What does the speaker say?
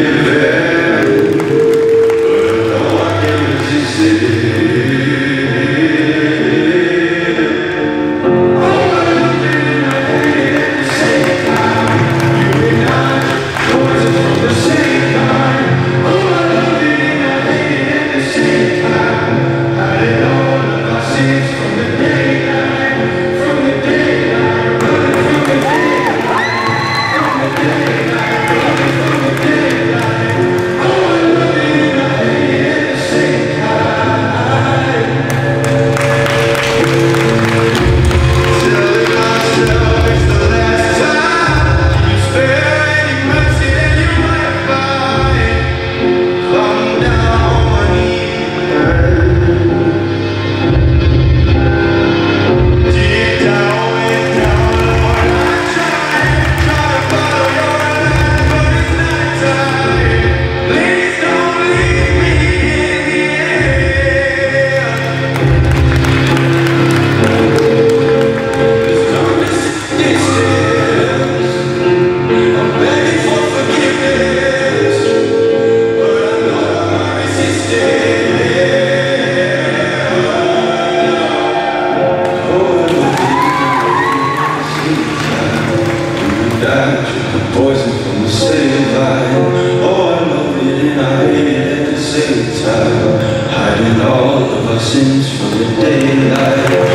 Amen. Oh, I love it and I hate it at the same time Hiding all of our sins from the daylight.